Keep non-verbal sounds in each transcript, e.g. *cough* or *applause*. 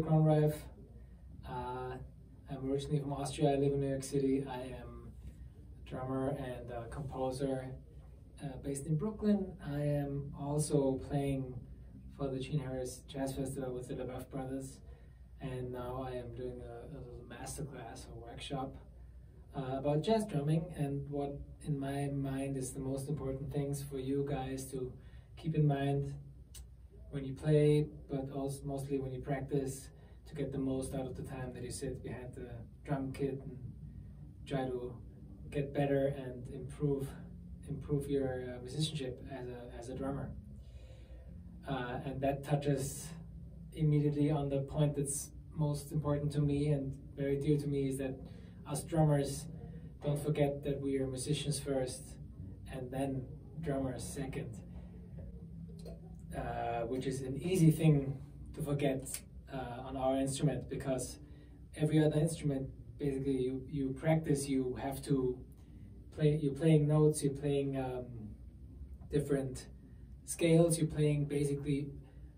Peter. Uh, I'm originally from Austria. I live in New York City. I am a drummer and a composer uh, based in Brooklyn. I am also playing for the Gene Harris Jazz Festival with the LeBoeuf Brothers. And now I am doing a, a little masterclass or workshop uh, about jazz drumming and what in my mind is the most important things for you guys to keep in mind when you play, but also mostly when you practice to get the most out of the time that you sit behind the drum kit and try to get better and improve improve your uh, musicianship as a, as a drummer. Uh, and that touches immediately on the point that's most important to me and very dear to me is that us drummers don't forget that we are musicians first and then drummers second uh, which is an easy thing to forget uh, on our instrument because every other instrument basically you, you practice you have to play you're playing notes you're playing um, different scales you're playing basically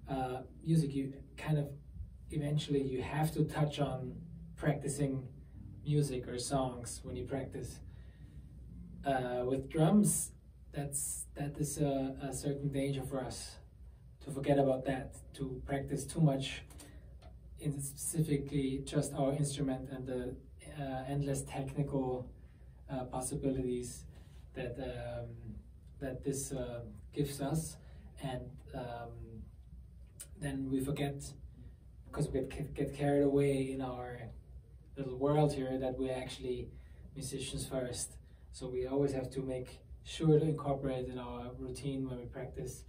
uh, music. You kind of eventually you have to touch on practicing music or songs when you practice uh, with drums. That's that is a, a certain danger for us to forget about that, to practice too much in specifically just our instrument and the uh, endless technical uh, possibilities that um, that this uh, gives us, and um, then we forget because we get, get carried away in our little world here that we're actually musicians first. So we always have to make sure to incorporate in our routine when we practice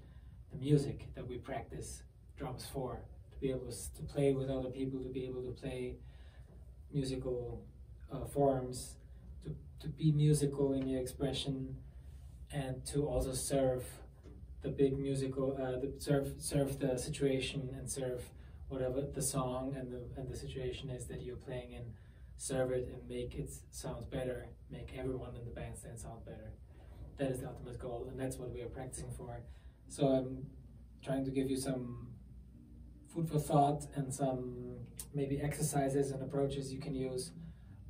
the music that we practice drums for, to be able to play with other people, to be able to play musical uh, forms, to, to be musical in your expression, and to also serve the big musical, uh, the, serve serve the situation and serve whatever the song and the and the situation is that you're playing in. Serve it and make it sound better. Make everyone in the bandstand sound better. That is the ultimate goal, and that's what we are practicing for. So I'm trying to give you some food for thought and some maybe exercises and approaches you can use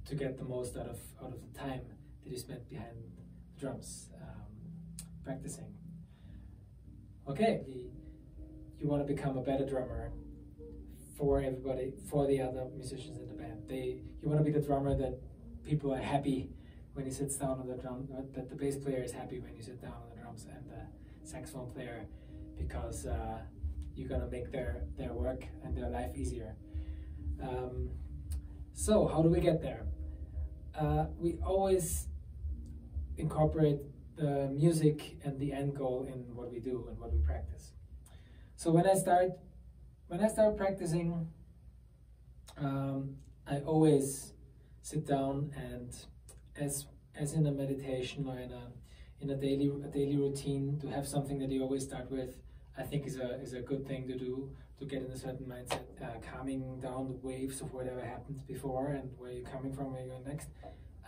to get the most out of out of the time that you spent behind the drums um, practicing. Okay, you, want to become a better drummer for everybody, for the other musicians in the band. They, you want to be the drummer that people are happy when he sits down on the drum, that the bass player is happy when you sit down on the drums, and the saxophone player because uh, you're gonna make their their work and their life easier. Um, so how do we get there? Uh, we always incorporate the music and the end goal in what we do and what we practice. So when I start when I start practicing, um, I always sit down and as as in a meditation or in a in a daily a daily routine to have something that you always start with I think is a is a good thing to do to get in a certain mindset uh, calming down the waves of whatever happened before and where you're coming from where you're next.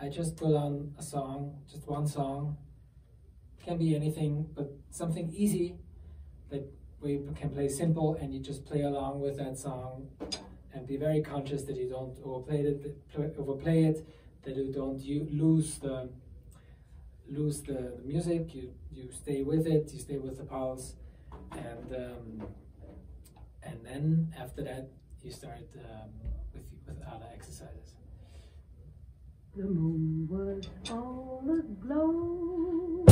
I just put on a song just one song. Can be anything but something easy that you can play simple and you just play along with that song and be very conscious that you don't overplay it overplay it that you don't you lose the lose the, the music, you, you stay with it, you stay with the pulse, and um, and then after that you start um, with with other exercises. The moon was all aglow.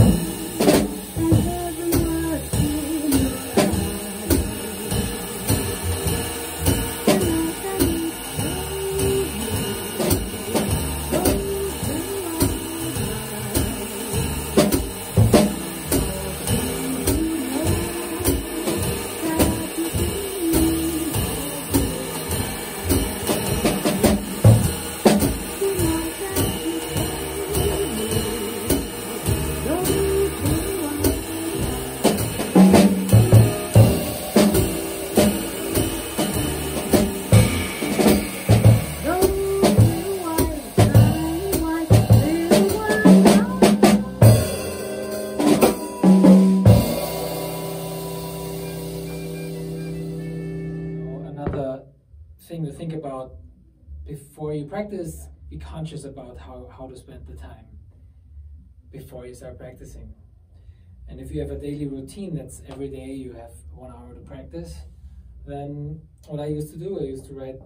You practice, be conscious about how, how to spend the time before you start practicing. And if you have a daily routine that's every day you have one hour to practice, then what I used to do, I used to write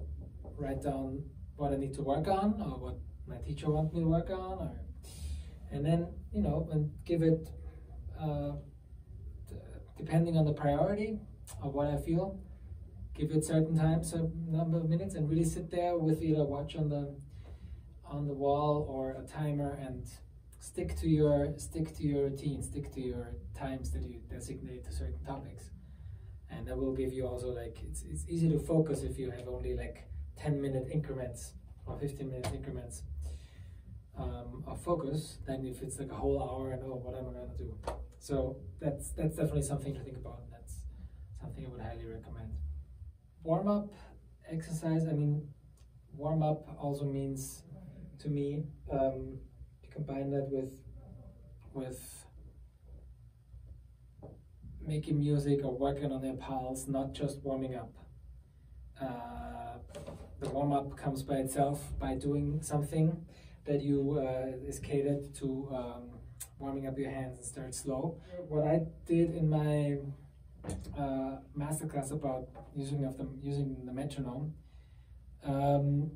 write down what I need to work on or what my teacher wants me to work on, or and then you know and give it uh, depending on the priority of what I feel. Give it certain times, a number of minutes, and really sit there with either a watch on the on the wall or a timer and stick to your stick to your routine, stick to your times that you designate to certain topics, and that will give you also like it's it's easy to focus if you have only like ten minute increments or fifteen minute increments um, of focus than if it's like a whole hour and oh what am I gonna do? So that's that's definitely something to think about. That's something I would highly recommend. Warm up exercise. I mean, warm up also means to me. Um, combine that with with making music or working on their pals, not just warming up. Uh, the warm up comes by itself by doing something that you uh, is catered to um, warming up your hands and start slow. What I did in my uh, masterclass about using of the using the metronome, um,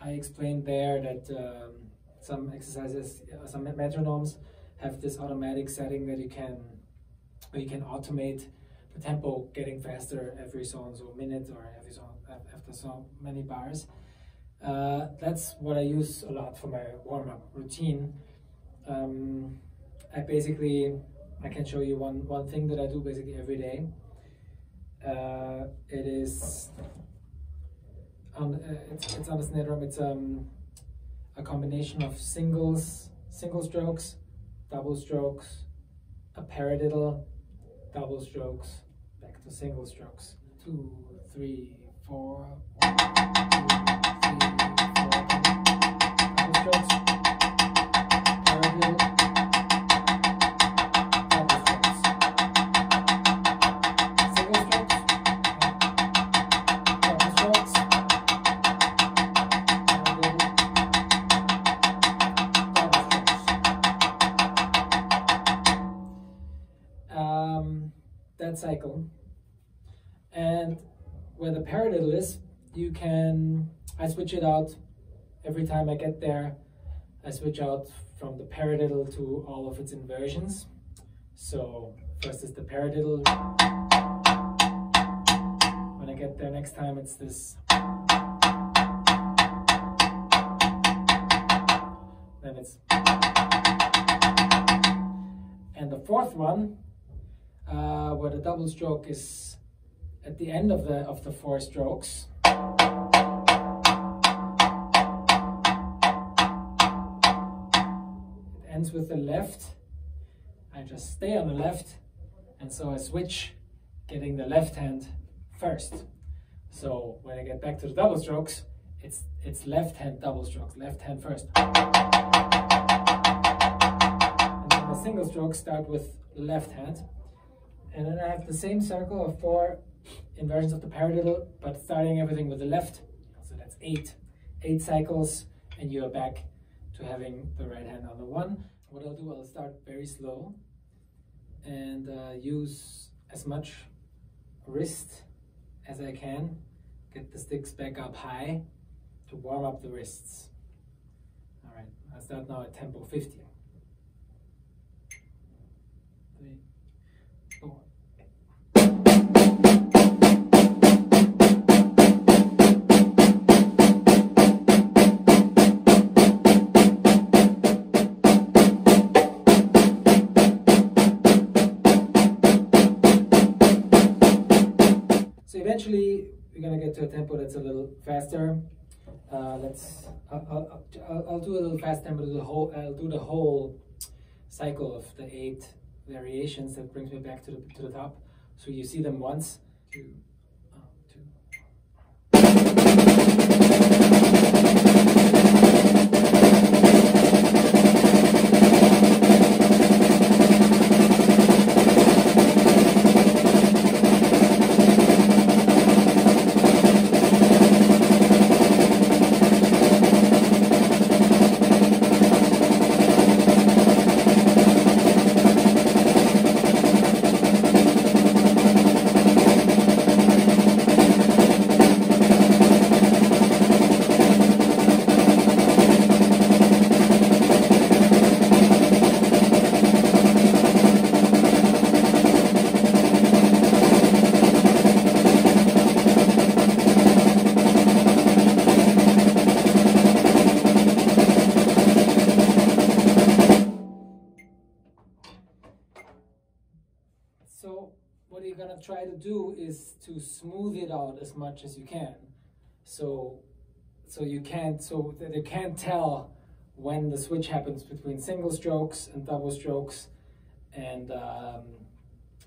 I explained there that. Um, some exercises, uh, some metronomes have this automatic setting that you can, you can automate the tempo getting faster every so and so minute or every so after so many bars. Uh, that's what I use a lot for my warm-up routine. Um, I basically, I can show you one, one thing that I do basically every day. Uh, it is uh, it's, it's on the snare drum, it's um, a combination of singles, single strokes, double strokes, a paradiddle, double strokes, back to single strokes. Two, three, four, one, two, three, four, double strokes, paradiddle, cycle. And where the paradiddle is, you can, I switch it out every time I get there. I switch out from the paradiddle to all of its inversions. So first is the paradiddle. When I get there next time, it's this. Then it's. And the fourth one uh, where the double stroke is at the end of the of the four strokes. It ends with the left. I just stay on the left, and so I switch, getting the left hand first. So when I get back to the double strokes, it's it's left hand double strokes, left hand first. And then the single strokes start with left hand. And then I have the same circle of four inversions of the paradiddle, but starting everything with the left. So that's eight. Eight cycles, and you're back to having the right hand on the one. What I'll do, I'll start very slow and uh, use as much wrist as I can. Get the sticks back up high to warm up the wrists. All right, I'll start now at tempo 50. Eventually we're gonna get to a tempo that's a little faster. Uh, let's. I'll, I'll, I'll, do a little fast tempo. The whole. I'll do the whole cycle of the eight variations that brings me back to the, to the top. So you see them once, two, smooth it out as much as you can. So so you can't so they can't tell when the switch happens between single strokes and double strokes and um,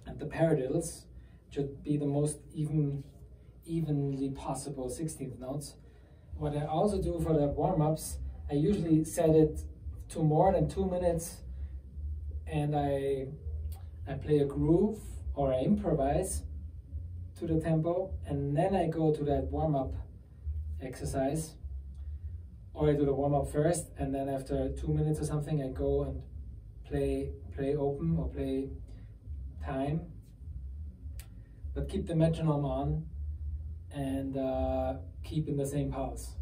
and the paradiddles should be the most even evenly possible 16th notes. What I also do for the warm-ups, I usually set it to more than two minutes and I I play a groove or I improvise to the tempo and then I go to that warm-up exercise or I do the warm-up first and then after two minutes or something I go and play play open or play time. But keep the metronome on and uh, keep in the same pulse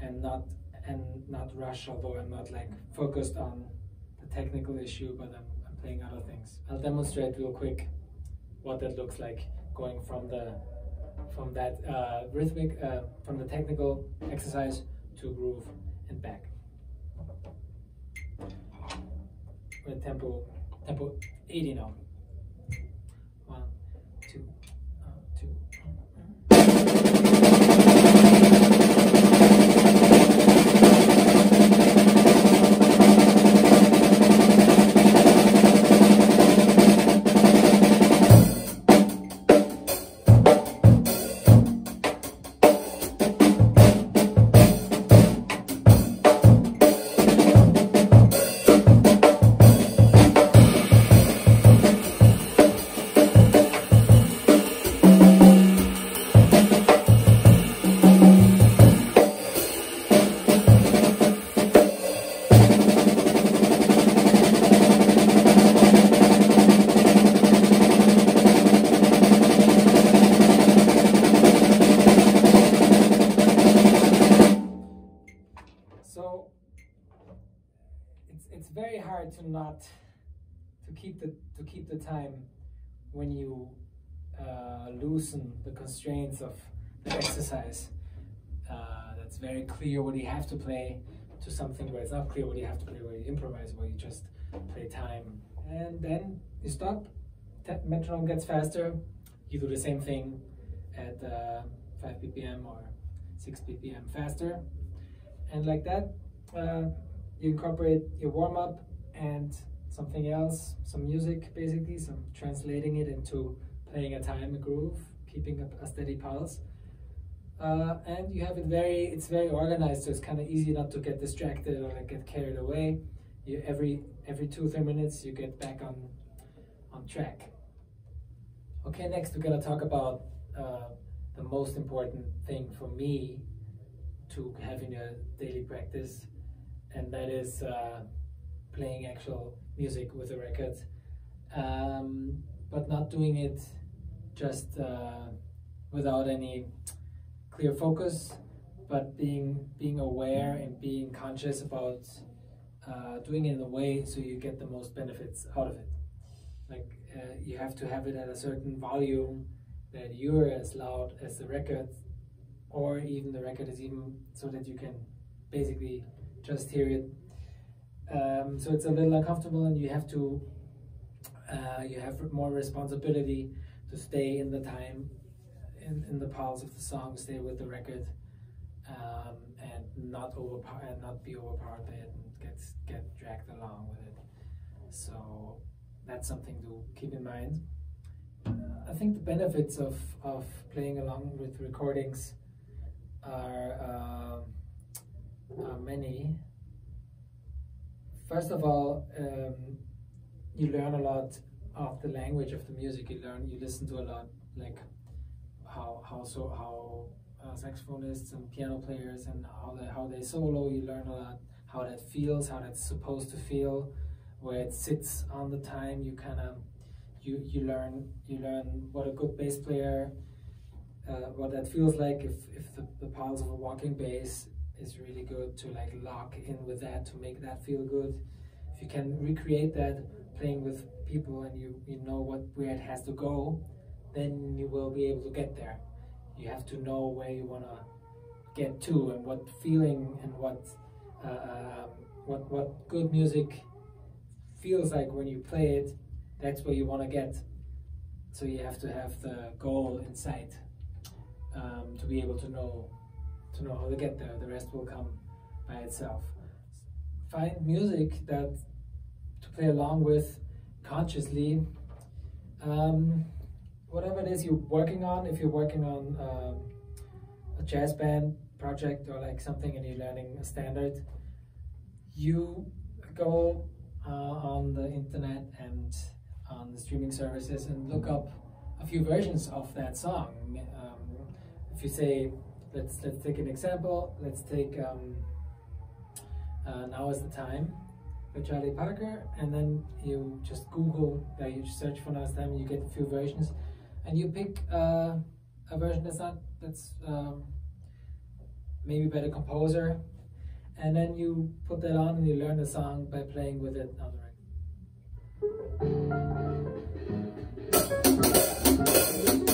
and not and not rush although I'm not like focused on the technical issue but I'm, I'm playing other things. I'll demonstrate real quick what that looks like going from the from that uh, rhythmic uh, from the technical exercise to groove and back. With tempo tempo 80 now constraints of the exercise. Uh, that's very clear what you have to play to something where it's not clear what you have to play, where you improvise, where you just play time, and then you stop. Te- metronome gets faster. You do the same thing at uh, 5 bpm or 6 bpm faster, and like that uh, you incorporate your warm-up and something else some music basically some translating it into playing a time groove keeping a, a steady pulse. Uh, and you have it very it's very organized so it's kind of easy not to get distracted or like get carried away. You every every two three minutes you get back on on track. Okay next we're to talk about uh, the most important thing for me to having a daily practice, and that is uh, playing actual music with a record, um, but not doing it just uh, without any clear focus, but being being aware and being conscious about uh, doing it in a way so you get the most benefits out of it. Like uh, you have to have it at a certain volume that you're as loud as the record or even the record is even so that you can basically just hear it. Um, so it's a little uncomfortable, and you have to uh, you have more responsibility to stay in the time, in, in the pulse of the song, stay with the record, um, and not overpower and not be overpowered by it and get get dragged along with it. So that's something to keep in mind. I think the benefits of, of playing along with recordings are, uh, are many. First of all, um, you learn a lot of the language of the music. You learn, you listen to a lot, like how how so how uh, saxophonists and piano players and how they how they solo. You learn a lot how that feels, how that's supposed to feel, where it sits on the time. You kind of you you learn you learn what a good bass player uh, what that feels like if, if the, the pulse of a walking bass is really good to like lock in with that to make that feel good if you can recreate that playing with people and you you know what where it has to go then you will be able to get there you have to know where you want to get to and what feeling and what uh, um, what what good music feels like when you play it that's where you want to get so you have to have the goal in sight um, to be able to know to know how to get there. The rest will come by itself. Find music that to play along with consciously. Um, whatever it is you're working on, if you're working on um, a jazz band project or like something and you're learning a standard, you go uh, on the internet and on the streaming services and look up a few versions of that song. Um, if you say, let's let's take an example. Let's take um, uh, "Now Is the Time" by Charlie Parker, and then you just Google, uh, you search for "Now Is Time," and you get a few versions, and you pick uh, a version that's not that's um, maybe by the composer, and then you put that on and you learn the song by playing with it on the record.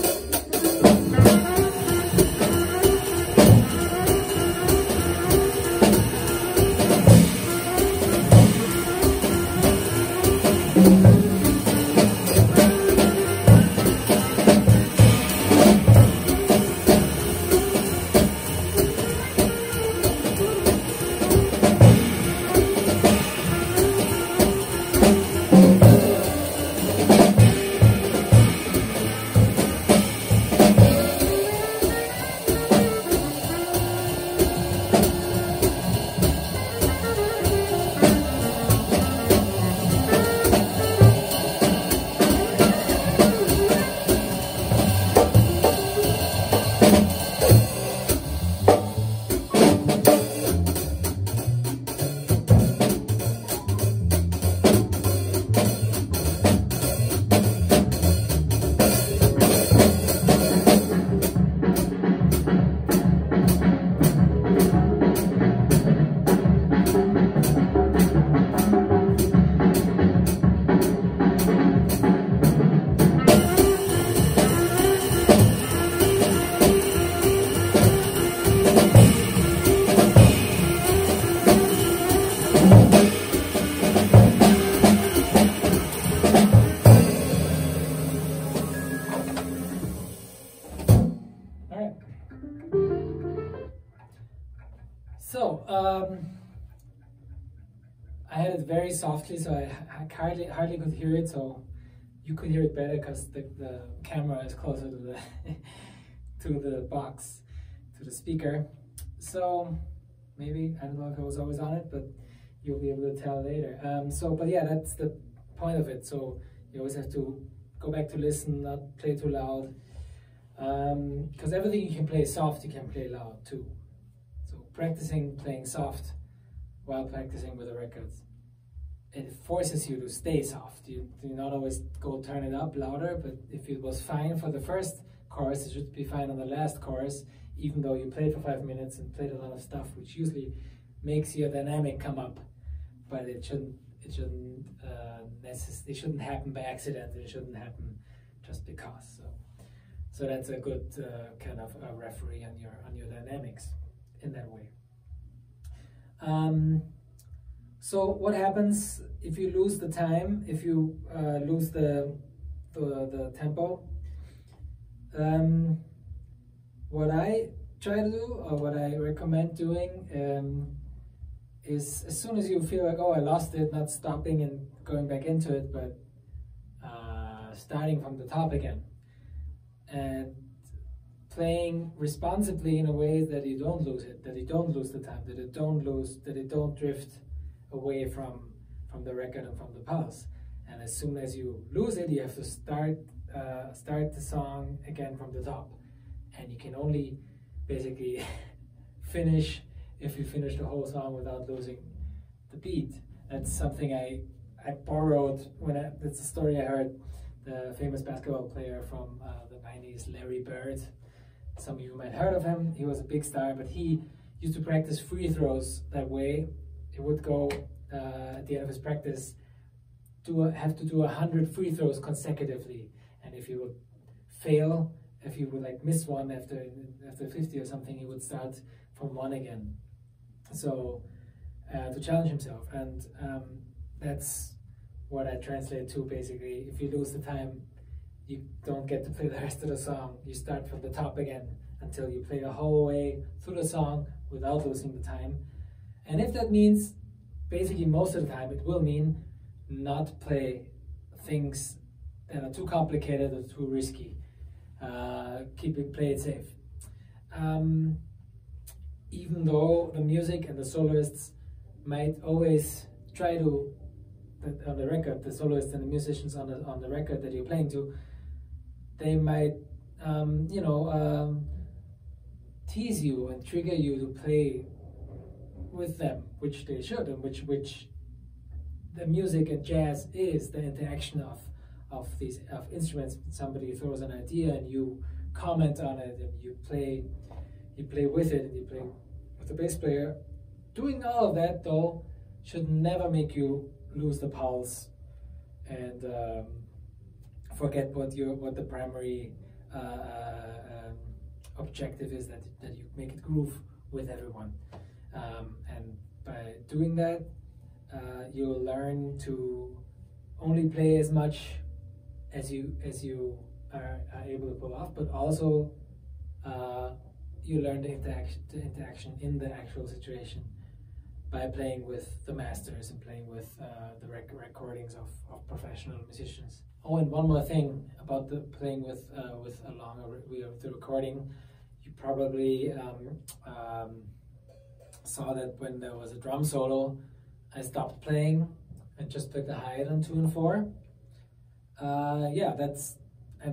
Softly, so I, I hardly hardly could hear it. So you could hear it better because the, the camera is closer to the *laughs* to the box, to the speaker. So maybe I don't know if it was always on it, but you'll be able to tell later. Um, so, but yeah, that's the point of it. So you always have to go back to listen, not play too loud. Because um, everything you can play soft, you can play loud too. So practicing playing soft while practicing with the records it forces you to stay soft. You do not always go turn it up louder, but if it was fine for the first chorus, it should be fine on the last chorus, even though you played for five minutes and played a lot of stuff, which usually makes your dynamic come up. But it shouldn't. It shouldn't. Uh, necess- it shouldn't happen by accident. It shouldn't happen just because. So, so that's a good uh, kind of a referee on your on your dynamics in that way. Um, so what happens if you lose the time, if you uh, lose the, the, the tempo? Um, what I try to do, or what I recommend doing, um, is as soon as you feel like, oh, I lost it, not stopping and going back into it, but uh, starting from the top again. And playing responsibly in a way that you don't lose it, that you don't lose the time, that you don't lose, that you don't drift away from from the record and from the pulse. And as soon as you lose it, you have to start uh, start the song again from the top. And you can only basically *laughs* finish if you finish the whole song without losing the beat. That's something I I borrowed when I, that's a story I heard the famous basketball player from uh, the 90s, Larry Bird. Some of you might have heard of him. He was a big star, but he used to practice free throws that way he would go uh, at the end of his practice a, have to do a hundred free throws consecutively, and if he would fail, if he would like miss one after after 50 or something, he would start from one again. So uh, to challenge himself, and um, that's what I translate to basically. If you lose the time, you don't get to play the rest of the song. You start from the top again until you play the whole way through the song without losing the time. And if that means, basically most of the time, it will mean not play things that are too complicated or too risky. Uh, keep it, play it safe. Um, even though the music and the soloists might always try to, on the record, the soloists and the musicians on the on the record that you're playing to, they might, um, you know, um, tease you and trigger you to play with them, which they should, and which which the music and jazz is the interaction of of these of instruments. Somebody throws an idea and you comment on it, and you play you play with it, and you play with the bass player. Doing all of that though should never make you lose the pulse and um, forget what your what the primary uh, um, objective is that that you make it groove with everyone. Doing that, uh, you'll learn to only play as much as you as you are, are able to pull off, but also uh, you learn the interaction, the interaction in the actual situation by playing with the masters and playing with uh, the rec recordings of, of professional musicians. Oh, and one more thing about the playing with uh, with along the recording, you probably um, um, saw that when there was a drum solo, I stopped playing and just played the hi-hat on two and four. Uh, yeah, that's a,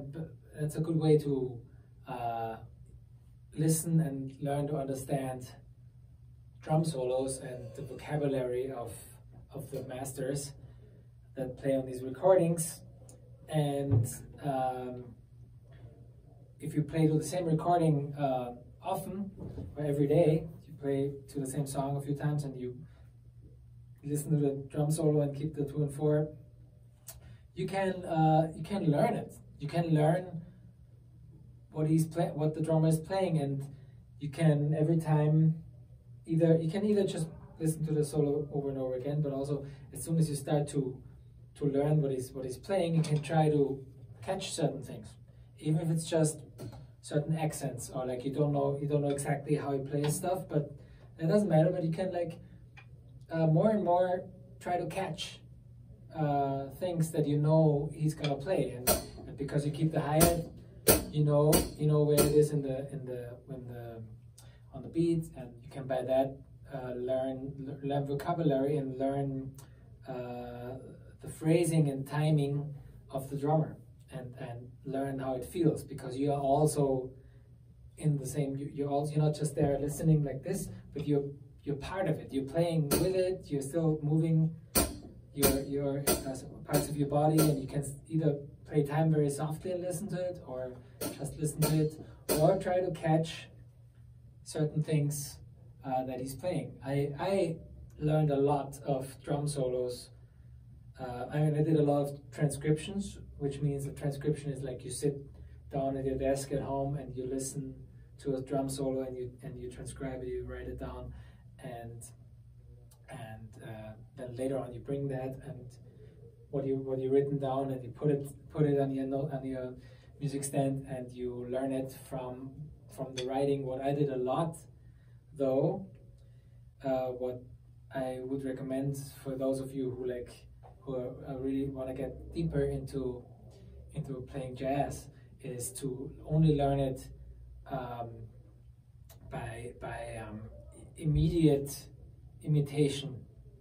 that's a good way to uh, listen and learn to understand drum solos and the vocabulary of of the masters that play on these recordings. And um, if you play to the same recording uh, often or every day, play to the same song a few times and you listen to the drum solo and keep the two and four, you can uh, you can learn it. You can learn what he's play what the drummer is playing, and you can every time either you can either just listen to the solo over and over again, but also as soon as you start to to learn what he's what he's playing, you can try to catch certain things, even if it's just certain accents or like you don't know you don't know exactly how he plays stuff, but it doesn't matter. But you can like uh, more and more try to catch uh, things that you know he's gonna play, and, and because you keep the hi hat, you know you know where it is in the in the when the on the beat, and you can by that uh, learn learn vocabulary and learn uh, the phrasing and timing of the drummer and and learn how it feels because you are also in the same you, you're also you're not just there listening like this but you're you're part of it. You're playing with it. You're still moving your your uh, parts of your body and you can either play time very softly and listen to it or just listen to it or try to catch certain things uh, that he's playing. I i learned a lot of drum solos. Uh, I mean, I did a lot of transcriptions which means the transcription is like you sit down at your desk at home and you listen to a drum solo and you and you transcribe it, you write it down, and and uh, then later on you bring that and what you what you written down and you put it put it on your note on your music stand and you learn it from from the writing. What I did a lot, though, uh, what I would recommend for those of you who like who are, really want to get deeper into into playing jazz is to only learn it um, by by um, immediate imitation,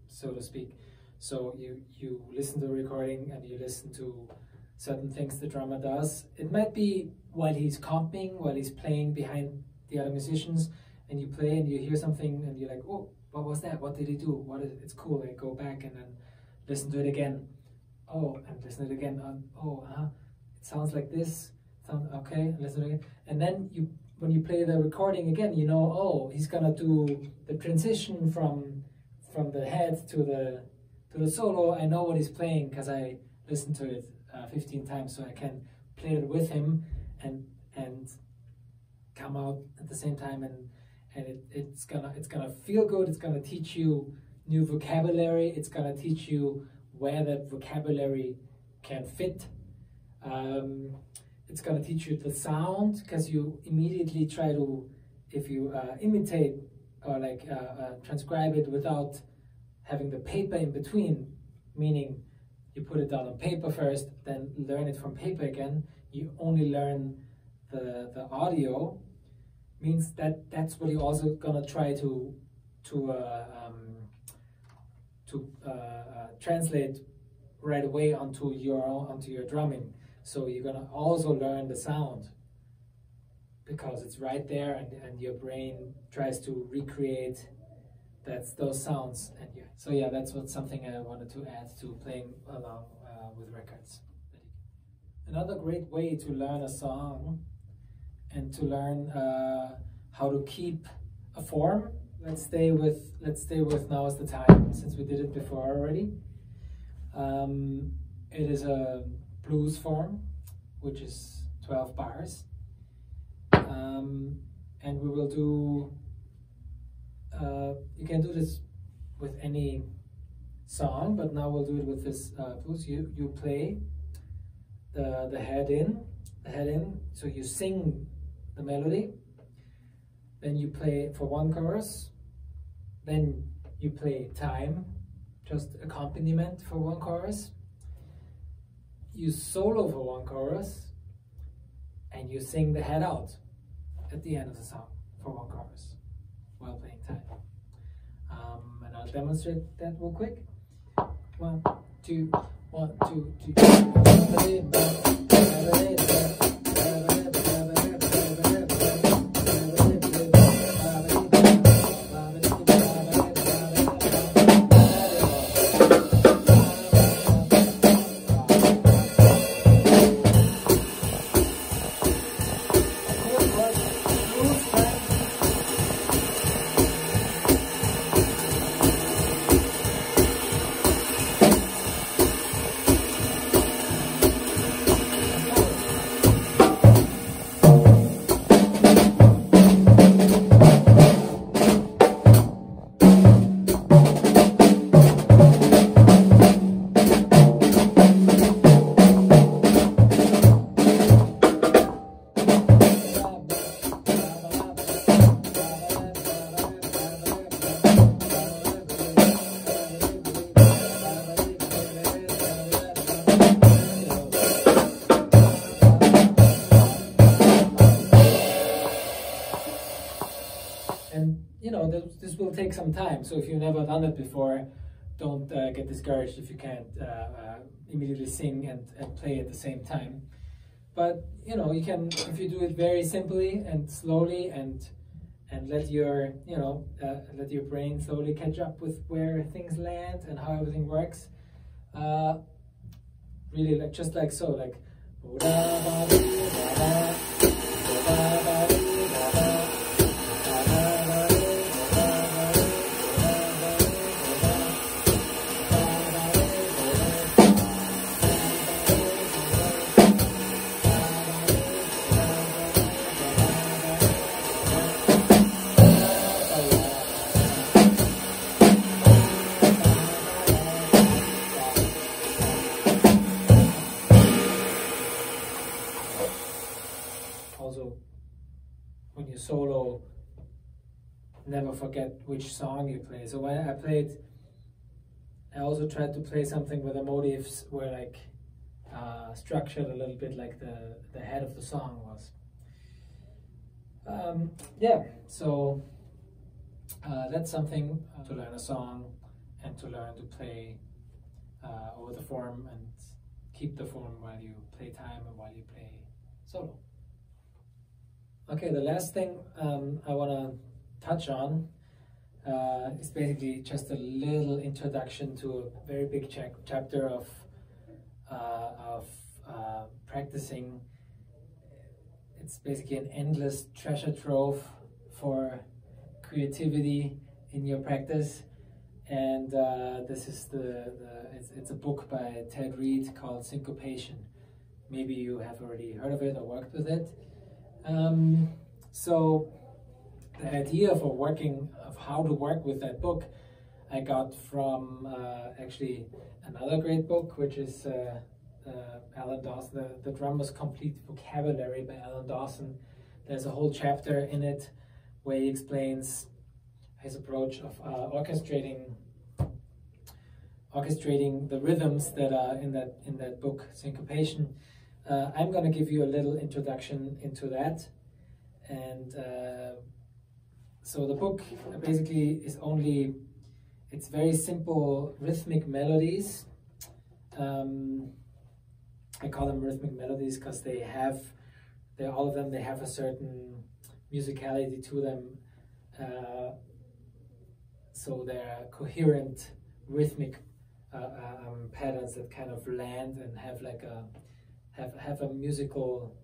so to speak. So you you listen to a recording and you listen to certain things the drummer does. It might be while he's comping, while he's playing behind the other musicians, and you play and you hear something and you're like, oh, what was that? What did he do? What is? It's cool. And go back and then listen to it again. Oh, and listen to it again. Um, oh, uh, -huh. it sounds like this. Sound okay? Listen to it again. And then you, when you play the recording again, you know, oh, he's gonna do the transition from from the head to the to the solo. I know what he's playing because I listened to it uh, 15 times, so I can play it with him and and come out at the same time and and it, it's gonna it's gonna feel good. It's gonna teach you new vocabulary. It's going to teach you where that vocabulary can fit Um, it's going to teach you the sound because you immediately try to, if you uh, imitate or like uh, uh, transcribe it without having the paper in between, meaning you put it down on paper first, then learn it from paper again. You only learn the the audio. Means that that's what you're also gonna try to to uh, um, to uh, uh, translate right away onto your onto your drumming. So you're gonna also learn the sound because it's right there, and, and your brain tries to recreate that's those sounds. And yeah, so yeah, that's what something I wanted to add to playing along uh, with records. Another great way to learn a song and to learn uh, how to keep a form. Let's stay with let's stay with now is the time since we did it before already. Um, it is a blues form, which is 12 bars. Um, and we will do uh, you can do this with any song, but now we'll do it with this uh, blues. You you play the the head in, the head in. So you sing the melody. Then you play for one chorus. Then you play time, just accompaniment for one chorus. You solo for one chorus, and you sing the head out at the end of the song for one chorus while playing time. Um, and I'll demonstrate that real quick. One, two, one, two, two. Take some time. So if you've never done it before, don't uh, get discouraged if you can't uh, uh, immediately sing and, and play at the same time. But you know, you can if you do it very simply and slowly and and let your you know uh, let your brain slowly catch up with where things land and how everything works. Uh, really, like just like so, like. Never forget which song you play. So when I played, I also tried to play something where the motifs were like uh, structured a little bit like the, the head of the song was. Um, yeah, so uh, that's something uh, to learn a song and to learn to play uh, over the form and keep the form while you play time and while you play solo. Okay, the last thing um, I want to touch on uh, is basically just a little introduction to a very big cha chapter of uh, of uh, practicing. It's basically an endless treasure trove for creativity in your practice, and uh, this is the, the it's, it's a book by Ted Reed called Syncopation. Maybe you have already heard of it or worked with it. Um, so the idea for working of how to work with that book I got from uh, actually another great book which is uh, uh, Alan Dawson, the, the Drummer's Complete Vocabulary by Alan Dawson. There's a whole chapter in it where he explains his approach of uh, orchestrating orchestrating the rhythms that are in that in that book, Syncopation. Uh, I'm going to give you a little introduction into that, and uh, so the book basically is only it's very simple rhythmic melodies. Um, I call them rhythmic melodies because they have, they all of them they have a certain musicality to them. Uh, so they're coherent rhythmic uh, um, patterns that kind of land and have like a have have a musical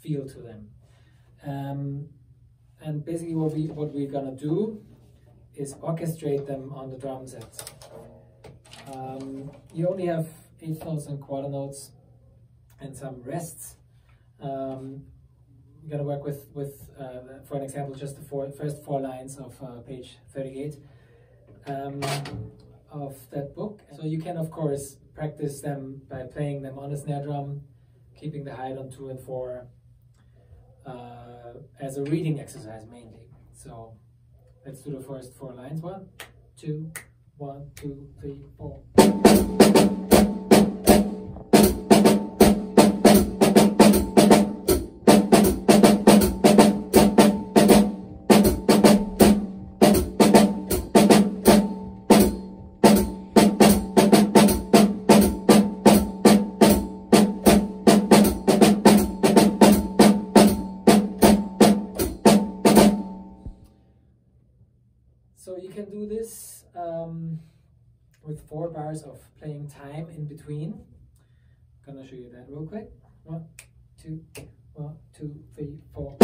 feel to them. Um, and basically, what we what we're gonna do is orchestrate them on the drum set. Um, you only have eighth notes and quarter notes and some rests. Um, I'm gonna work with with uh, for an example just the four, first four lines of uh, page 38. Um, of that book. So you can, of course, practice them by playing them on a snare drum, keeping the hi-hat on two and four uh, as a reading exercise mainly. So let's do the first four lines. One, two, one, two, three, four. Um, with four bars of playing time in between. I'm gonna show you that real quick. One, two, one, two, three, four.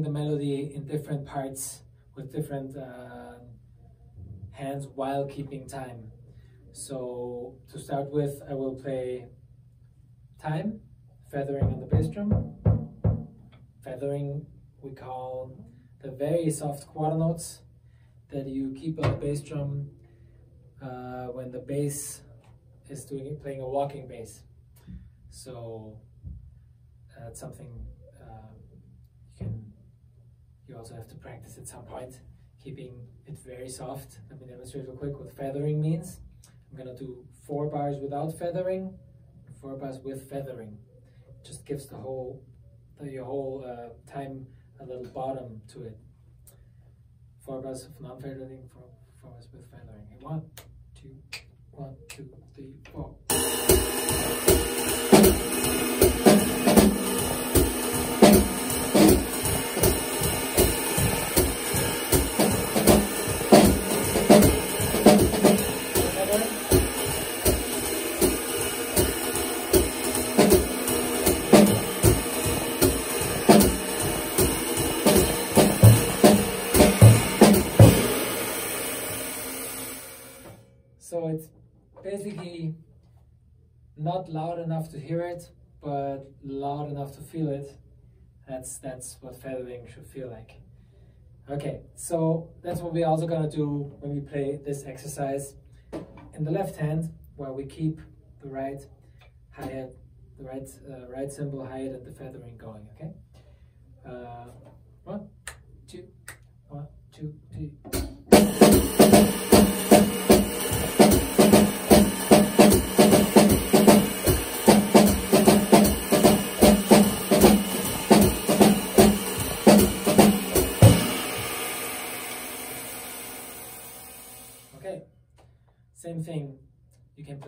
Playing the melody in different parts with different uh, hands while keeping time. So to start with, I will play time, feathering on the bass drum. Feathering we call the very soft quarter notes that you keep on the bass drum uh, when the bass is doing playing a walking bass. So that's something. You also have to practice at some point, keeping it very soft. Let me demonstrate real quick what feathering means. I'm gonna do four bars without feathering, four bars with feathering. It just gives the whole, the whole uh, time a little bottom to it. Four bars of non-feathering, four, four bars with feathering. One, two, one, two, three, four. Basically not loud enough to hear it, but loud enough to feel it. That's that's what feathering should feel like. Okay, so that's what we're also gonna do when we play this exercise. In the left hand, where we keep the right hi-hat, the right uh, right cymbal hi-hat and the feathering going, okay? Uh, one, two, one, two, three.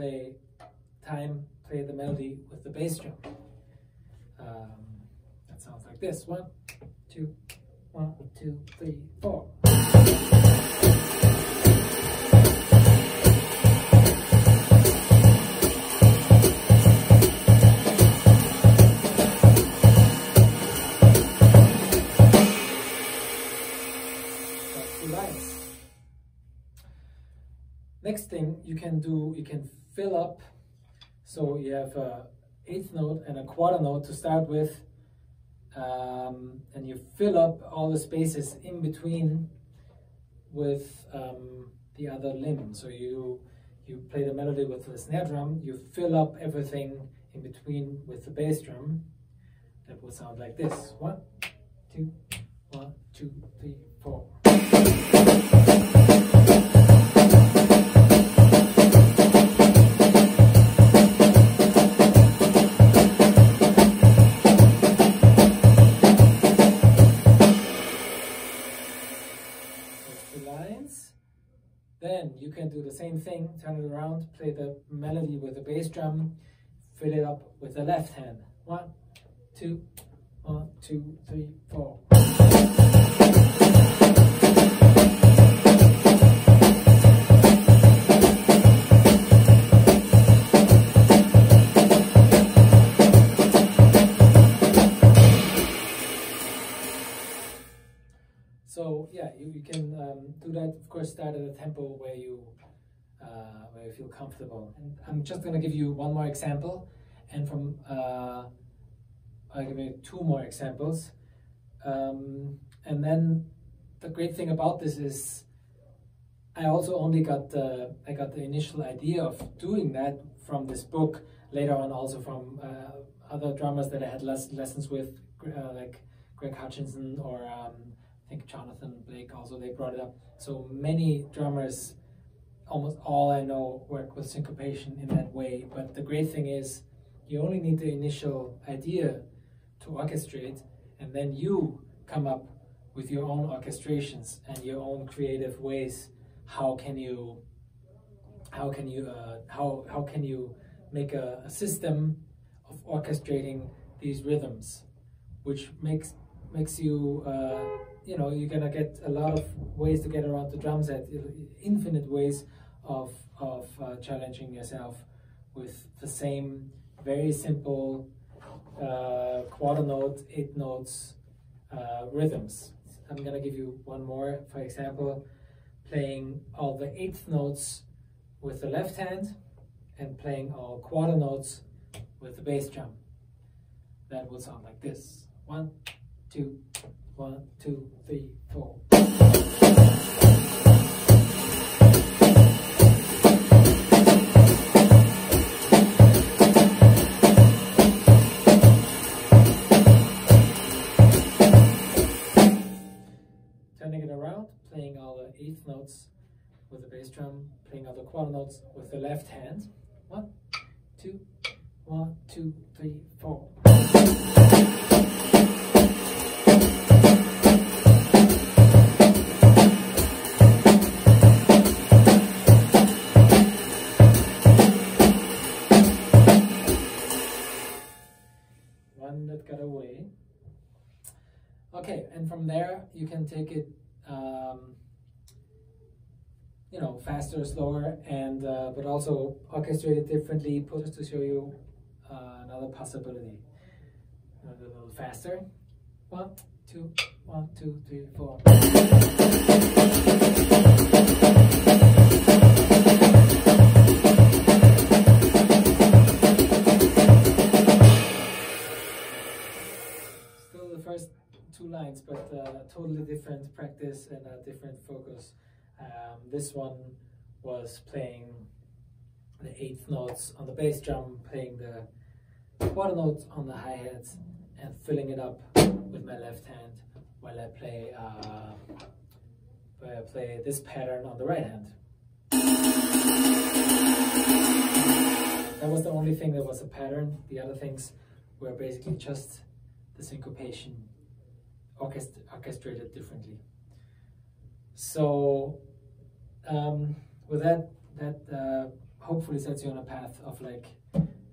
play time, play the melody with the bass drum. Um, that sounds like this. One, two, one, two, three, four. Next thing you can do, you can fill up. So you have a eighth note and a quarter note to start with, um, and you fill up all the spaces in between with um, the other limb. So you you play the melody with the snare drum, you fill up everything in between with the bass drum. That will sound like this. One, two, one, two, three, four. The same thing, turn it around, play the melody with the bass drum, fill it up with the left hand. One, two, one, two, three, four. So yeah, you, you can um, do that. Of course, start at a tempo where you uh, where you feel comfortable. And I'm just gonna give you one more example, and from uh, I'll give you two more examples. Um, and then the great thing about this is I also only got the I got the initial idea of doing that from this book. Later on, also from uh, other drummers that I had les lessons with, uh, like Greg Hutchinson or um, I think Jonathan Blake. Also, they brought it up. So many drummers, almost all I know, work with syncopation in that way. But the great thing is, you only need the initial idea to orchestrate, and then you come up with your own orchestrations and your own creative ways. How can you, how can you, uh, how how can you make a, a system of orchestrating these rhythms, which makes makes you, uh, you know, you're gonna get a lot of ways to get around the drum set, infinite ways of of uh, challenging yourself with the same very simple uh, quarter note, eight notes uh, rhythms. I'm gonna give you one more, for example, playing all the eighth notes with the left hand and playing all quarter notes with the bass drum. That will sound like this. One, two, one, two, three, four. Notes with the bass drum, playing all the quarter notes with the left hand. One, two, one, two, three, four. One that got away. Okay, and from there you can take it, um, you know, faster, slower, and uh, but also orchestrate it differently. Just to show you uh, another possibility. A little faster. One, two, one, two, three, four. Still the first two lines, but uh, totally different practice and a different focus. Um, this one was playing the eighth notes on the bass drum, playing the quarter notes on the hi hats, and filling it up with my left hand while I play uh, while I play this pattern on the right hand. That was the only thing that was a pattern. The other things were basically just the syncopation orchest- orchestrated differently. So um, with that, that uh, hopefully sets you on a path of like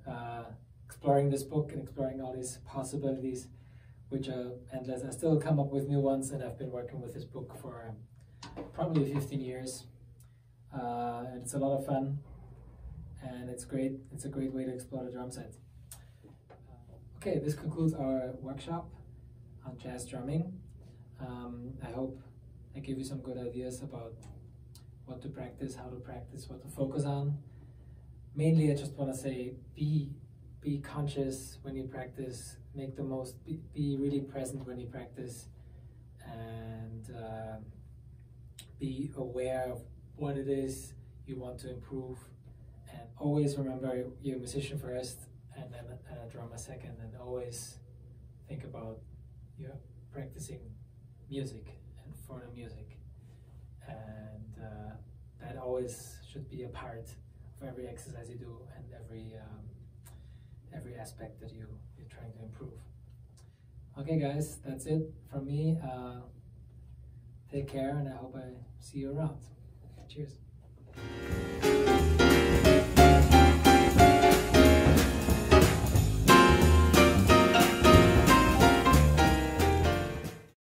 uh, exploring this book and exploring all these possibilities, which are endless. I still come up with new ones, and I've been working with this book for probably 15 years, uh, and it's a lot of fun, and it's great. It's a great way to explore the drum set. Okay, this concludes our workshop on jazz drumming. Um, I hope I give you some good ideas about what to practice, how to practice, what to focus on. Mainly, I just want to say be be conscious when you practice. Make the most. Be, be really present when you practice, and uh, be aware of what it is you want to improve. And always remember you're a musician first, and then a, a drummer second, and always think about you're practicing music and for the music and uh, that always should be a part of every exercise you do and every um, every aspect that you you're trying to improve. Okay guys that's it from me. Uh, take care and I hope I see you around. Cheers